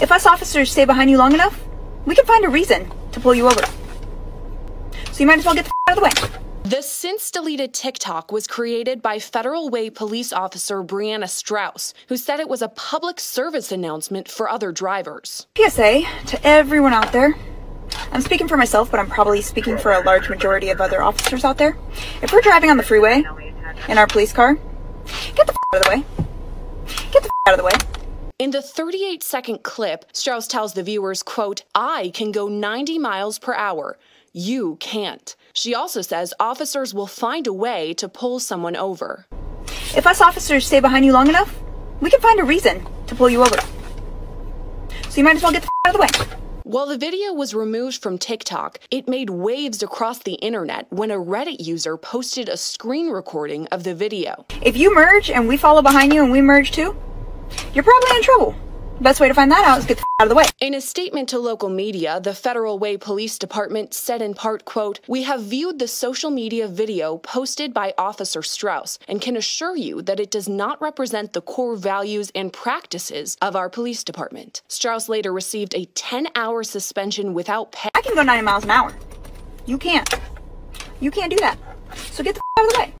If us officers stay behind you long enough, we can find a reason to pull you over. So you might as well get the out of the way. The since deleted TikTok was created by Federal Way police officer Brianna Strauss, who said it was a public service announcement for other drivers. PSA to everyone out there. I'm speaking for myself, but I'm probably speaking for a large majority of other officers out there. If we're driving on the freeway in our police car, get the out of the way. Get the out of the way. In the 38 second clip, Strauss tells the viewers, quote, I can go 90 miles per hour. You can't. She also says officers will find a way to pull someone over. If us officers stay behind you long enough, we can find a reason to pull you over. So you might as well get the out of the way. While the video was removed from TikTok, it made waves across the internet when a Reddit user posted a screen recording of the video. If you merge and we follow behind you and we merge too, you're probably in trouble. Best way to find that out is get the out of the way. In a statement to local media, the Federal Way Police Department said in part, quote, We have viewed the social media video posted by Officer Strauss and can assure you that it does not represent the core values and practices of our police department. Strauss later received a 10-hour suspension without pay. I can go 90 miles an hour. You can't. You can't do that. So get the out of the way.